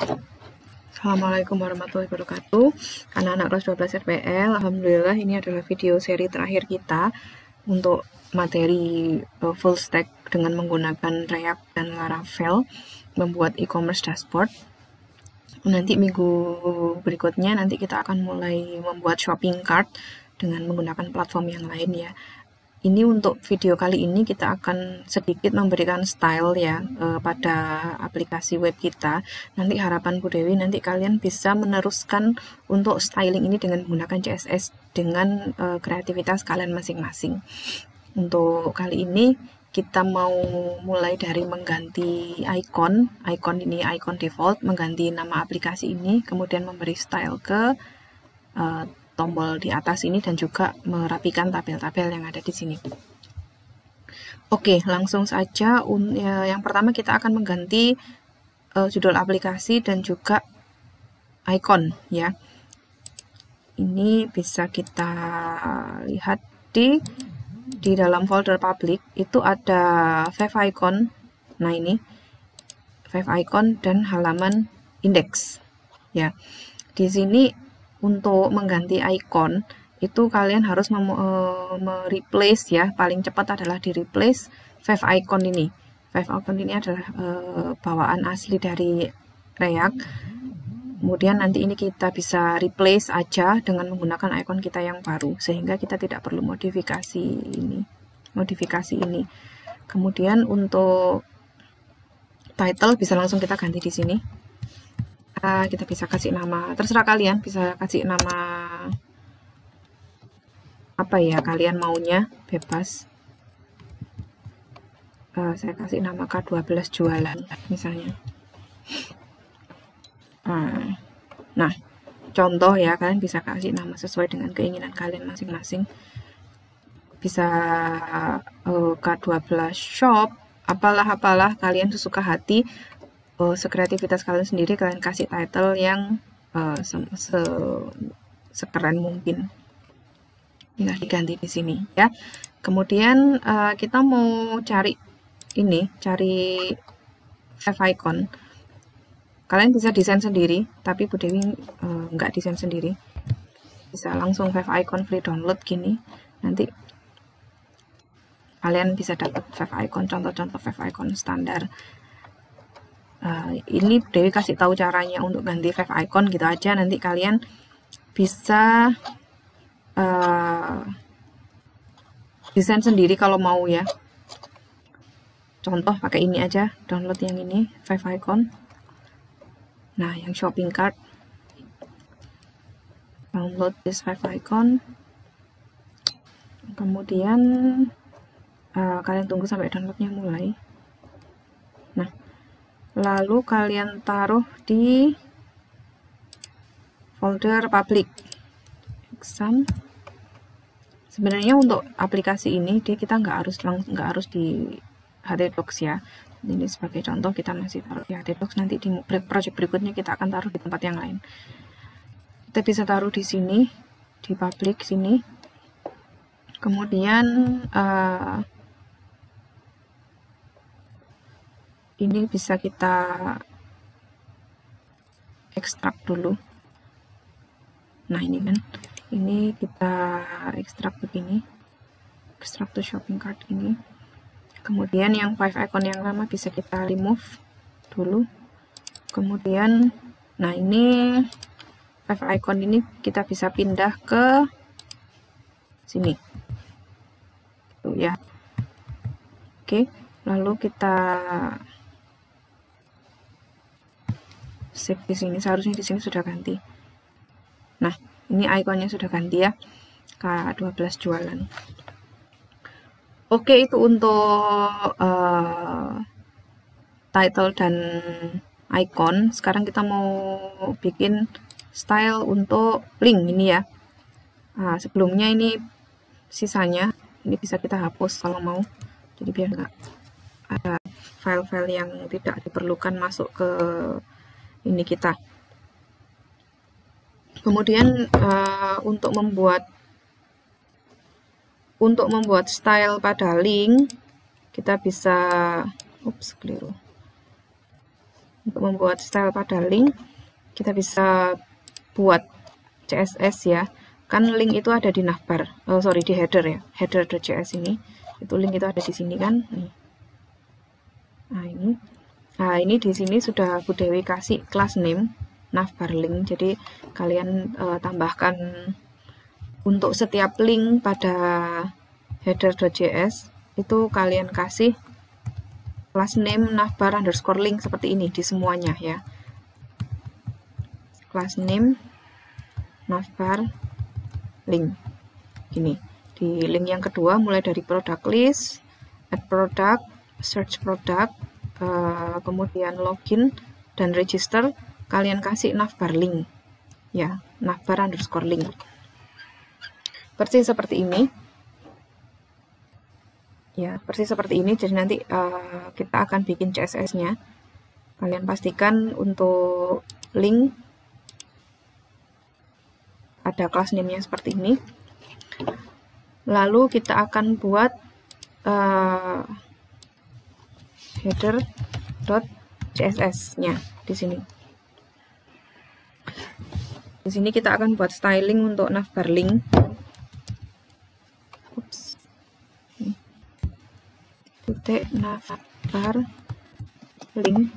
Assalamualaikum warahmatullahi wabarakatuh. Anak-anak kelas 12 RPL Alhamdulillah ini adalah video seri terakhir kita Untuk materi uh, full stack dengan menggunakan React dan Laravel Membuat e-commerce dashboard. Nanti minggu berikutnya nanti kita akan mulai membuat shopping cart Dengan menggunakan platform yang lain ya ini untuk video kali ini kita akan sedikit memberikan style ya eh, pada aplikasi web kita. Nanti harapan Bu Dewi nanti kalian bisa meneruskan untuk styling ini dengan menggunakan CSS dengan eh, kreativitas kalian masing-masing. Untuk kali ini kita mau mulai dari mengganti icon, icon ini icon default, mengganti nama aplikasi ini, kemudian memberi style ke uh, tombol di atas ini dan juga merapikan tabel-tabel yang ada di sini. Oke, langsung saja. Ya, yang pertama kita akan mengganti uh, judul aplikasi dan juga icon ya. Ini bisa kita lihat di di dalam folder public itu ada five icon. Nah, ini five icon dan halaman index ya. Di sini untuk mengganti icon itu kalian harus mereplace ya. Paling cepat adalah di replace five icon ini. Five icon ini adalah uh, bawaan asli dari React. Kemudian nanti ini kita bisa replace aja dengan menggunakan icon kita yang baru sehingga kita tidak perlu modifikasi ini modifikasi ini. Kemudian untuk title bisa langsung kita ganti di sini kita bisa kasih nama terserah kalian bisa kasih nama apa ya kalian maunya bebas. Uh, saya kasih nama K12 jualan misalnya. Uh, nah contoh ya kalian bisa kasih nama sesuai dengan keinginan kalian masing-masing. Bisa uh, K12 shop apalah apalah kalian sesuka hati uh, sekreativitas kalian sendiri kalian kasih title yang uh, se, se sekeren mungkin. Tinggal diganti di sini ya. Kemudian uh, kita mau cari ini cari five icon. Kalian bisa desain sendiri tapi Bu Dewi uh, nggak desain sendiri. Bisa langsung five icon free download gini. Nanti kalian bisa dapat five icon contoh-contoh five icon standar uh, ini Dewi kasih tahu caranya untuk ganti five icon gitu aja. Nanti kalian bisa uh, desain sendiri kalau mau ya. Contoh pakai ini aja download yang ini five icon. Nah yang shopping cart. Download this five icon. Kemudian uh, kalian tunggu sampai downloadnya mulai lalu kalian taruh di folder public. Exam. Sebenarnya untuk aplikasi ini dia kita nggak harus nggak harus di htdocs ya. Ini sebagai contoh kita masih taruh di htdocs nanti di project berikutnya kita akan taruh di tempat yang lain. Kita bisa taruh di sini di public sini. Kemudian uh, ini bisa kita ekstrak dulu. Nah ini kan. Ini kita ekstrak begini. Ekstrak to shopping cart ini kemudian yang five icon yang lama bisa kita remove dulu. Kemudian nah ini five icon ini kita bisa pindah ke sini. Tuh ya. Oke lalu kita save di sini. Seharusnya di sini sudah ganti. Nah ini ikonnya sudah ganti ya. K12 jualan. Oke itu untuk uh, title dan icon sekarang kita mau bikin style untuk link ini ya. Nah, sebelumnya ini sisanya ini bisa kita hapus kalau mau. Jadi biar nggak ada file-file yang tidak diperlukan masuk ke ini kita. Kemudian uh, untuk membuat untuk membuat style pada link kita bisa ups keliru. untuk membuat style pada link kita bisa buat CSS ya. Kan link itu ada di navbar oh sorry di header ya header.js ini. Itu link itu ada di sini kan? Nah ini nah ini di sini sudah Bu Dewi kasih class name navbar link jadi kalian uh, tambahkan untuk setiap link pada header.js itu kalian kasih class name navbar underscore link seperti ini di semuanya ya. Class name navbar link. Gini di link yang kedua mulai dari product list add product search product uh, kemudian login dan register kalian kasih navbar link. Ya navbar underscore link. Persis seperti ini. Ya persis seperti ini. Jadi nanti uh, kita akan bikin CSS nya kalian pastikan untuk link ada kelas name-nya seperti ini. Lalu kita akan buat uh, header.css-nya di sini. Di sini kita akan buat styling untuk navbar link. Ups. Titik navbar link.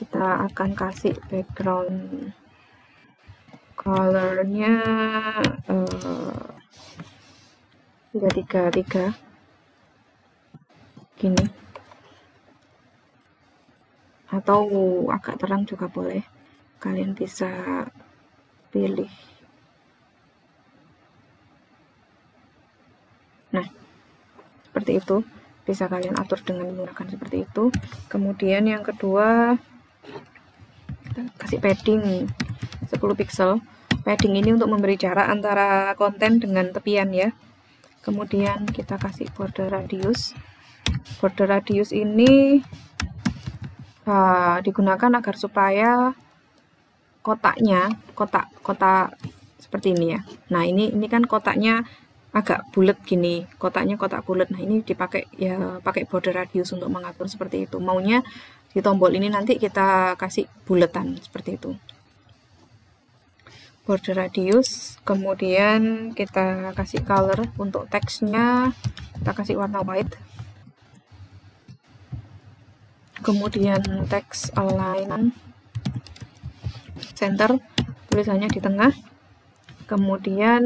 Kita akan kasih background colornya uh, tiga tiga gini. Atau agak terang juga boleh. Kalian bisa pilih. Nah seperti itu. Bisa kalian atur dengan menggunakan seperti itu. Kemudian yang kedua kita kasih padding 10 pixel. Padding ini untuk memberi jarak antara konten dengan tepian ya. Kemudian kita kasih border radius border radius ini uh, digunakan agar supaya kotaknya kotak kotak seperti ini ya. Nah ini ini kan kotaknya agak bulat gini kotaknya kotak bulat. Nah ini dipakai ya pakai border radius untuk mengatur seperti itu. Maunya di tombol ini nanti kita kasih buletan seperti itu. Border radius kemudian kita kasih color untuk teksnya. Kita kasih warna white kemudian text align center tulisannya di tengah. Kemudian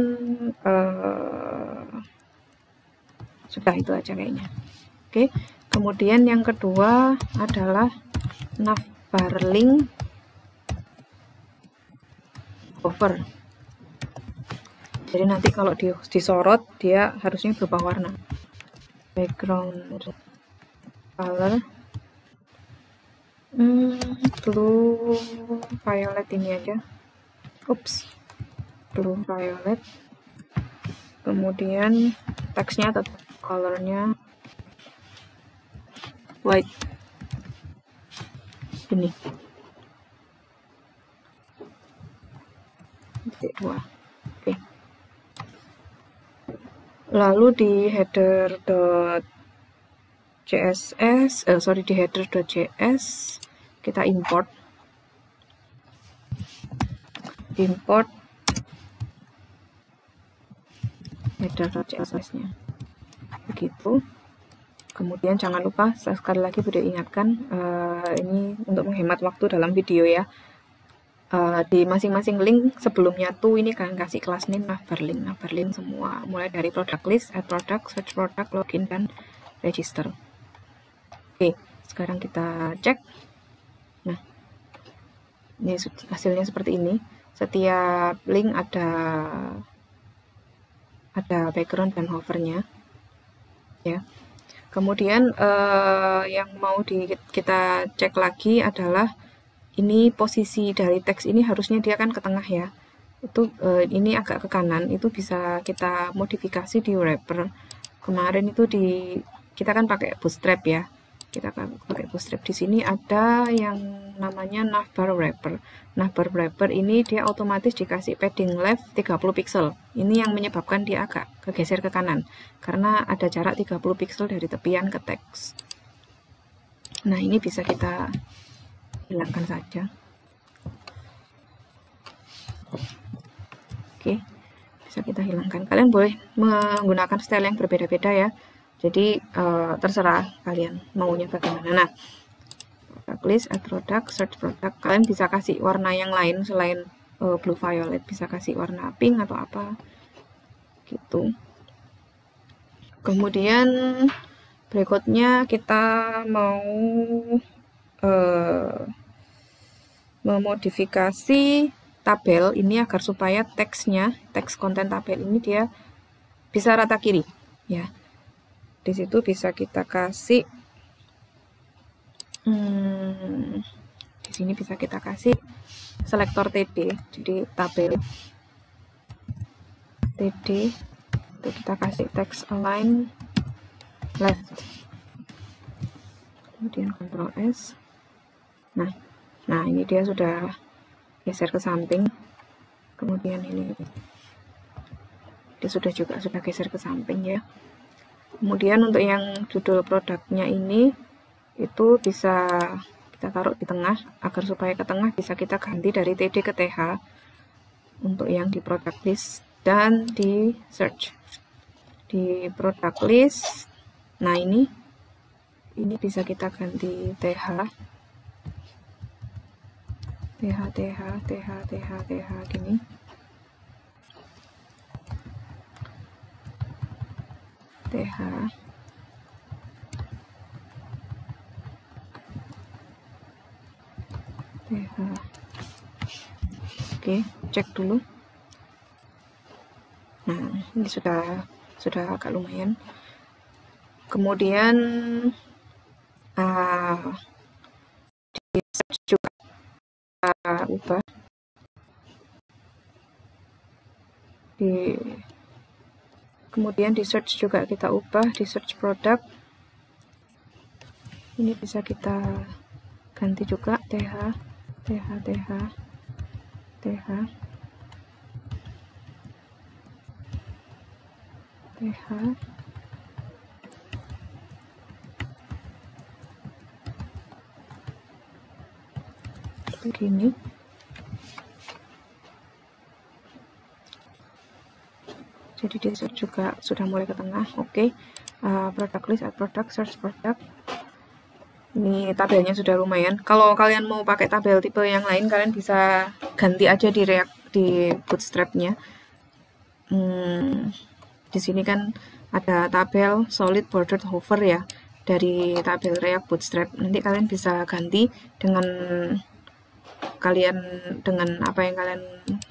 uh, sudah itu aja kayaknya. Oke kemudian yang kedua adalah navbar link cover. Jadi nanti kalau di, disorot dia harusnya berubah warna. Background color hmm, blue violet ini aja. Ups. Blue violet. Kemudian teksnya atau colornya white. Ini. Dua oke. Lalu di header css eh, sorry di header.js kita import. Import. Header.css nya begitu. Kemudian jangan lupa saya sekali lagi sudah ingatkan uh, ini untuk menghemat waktu dalam video ya. Uh, di masing-masing link sebelumnya tuh ini kalian kasih kelas name navbar link navbar link semua. Mulai dari product list add product search product login dan register. Oke sekarang kita cek. nah ini hasilnya seperti ini. Setiap link ada ada background dan hovernya ya. Kemudian uh, yang mau di, kita cek lagi adalah ini posisi dari teks ini harusnya dia kan ke tengah ya. Itu uh, ini agak ke kanan itu bisa kita modifikasi di wrapper. Kemarin itu di kita kan pakai bootstrap ya kita kan pakai bootstrap di sini ada yang namanya navbar wrapper. Navbar wrapper ini dia otomatis dikasih padding left 30 pixel. Ini yang menyebabkan dia agak kegeser ke kanan karena ada jarak 30 pixel dari tepian ke teks. Nah ini bisa kita hilangkan saja. Oke bisa kita hilangkan. Kalian boleh menggunakan style yang berbeda-beda ya jadi uh, terserah kalian maunya bagaimana. Nah product add product search product kalian bisa kasih warna yang lain selain uh, blue violet. Bisa kasih warna pink atau apa gitu. Kemudian berikutnya kita mau uh, memodifikasi tabel ini agar supaya teksnya, teks konten tabel ini dia bisa rata kiri, ya. Di situ bisa kita kasih, hmm, di sini bisa kita kasih selektor TD, jadi tabel TD itu kita kasih text align left, kemudian Ctrl S. Nah, nah ini dia sudah geser ke samping kemudian ini dia sudah juga sudah geser ke samping ya kemudian untuk yang judul produknya ini itu bisa kita taruh di tengah agar supaya ke tengah bisa kita ganti dari TD ke TH untuk yang di product list dan di search. Di product list nah ini ini bisa kita ganti TH TH TH TH TH TH gini TH TH oke cek dulu. Nah ini sudah sudah agak lumayan. Kemudian uh, di juga ubah. Di kemudian di search juga kita ubah di search produk. Ini bisa kita ganti juga TH TH TH TH TH begini jadi di search juga sudah mulai ke tengah oke. Okay. uh, product list add product search product ini tabelnya sudah lumayan. Kalau kalian mau pakai tabel tipe yang lain kalian bisa ganti aja di React di bootstrapnya. Hmm, di sini kan ada tabel solid bordered hover ya dari tabel React Bootstrap. Nanti kalian bisa ganti dengan kalian dengan apa yang kalian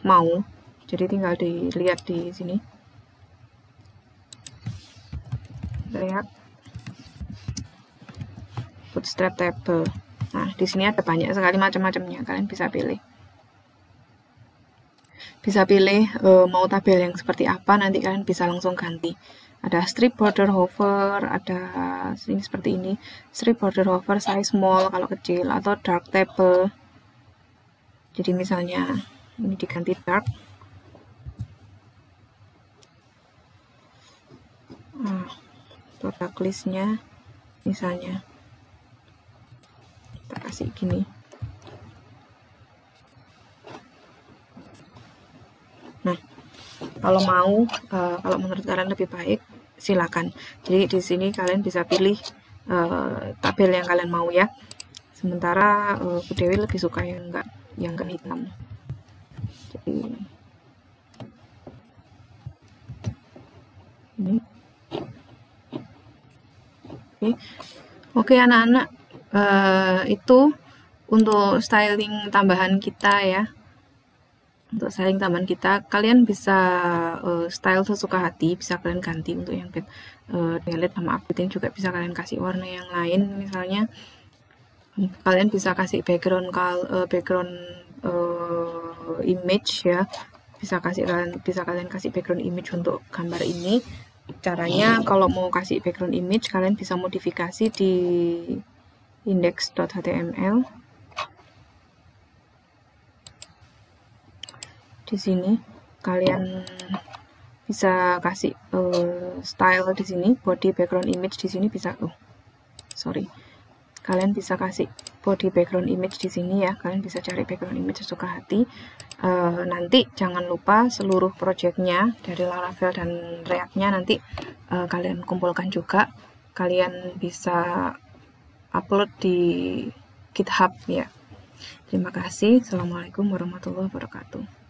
mau. Jadi tinggal dilihat di sini lihat bootstrap table. Nah di sini ada banyak sekali macam-macamnya kalian bisa pilih. Bisa pilih e, mau tabel yang seperti apa nanti kalian bisa langsung ganti. Ada strip border hover ada ini seperti ini. Strip border hover size small kalau kecil atau dark table. Jadi misalnya ini diganti dark. Nah, produk listnya misalnya. Kita kasih gini. Nah kalau mau uh, kalau menurut kalian lebih baik silakan. Jadi di sini kalian bisa pilih uh, tabel yang kalian mau ya. Sementara uh, Bu Dewi lebih suka yang enggak yang kan hitam. Jadi ini oke oke anak-anak uh, itu untuk styling tambahan kita ya. Untuk styling tambahan kita kalian bisa uh, style sesuka hati bisa kalian ganti untuk yang bed uh, delete sama updating juga bisa kalian kasih warna yang lain. Misalnya kalian bisa kasih background kal uh, background uh, image ya. Bisa kasih kalian bisa kalian kasih background image untuk gambar ini caranya kalau mau kasih background image kalian bisa modifikasi di index.html di sini kalian bisa kasih uh, style di sini body background image di sini bisa oh sorry. Kalian bisa kasih body background image di sini ya. Kalian bisa cari background image sesuka hati uh, nanti jangan lupa seluruh projectnya dari Laravel dan React-nya nanti uh, kalian kumpulkan juga. Kalian bisa upload di GitHub ya. Terima kasih. Assalamualaikum warahmatullahi wabarakatuh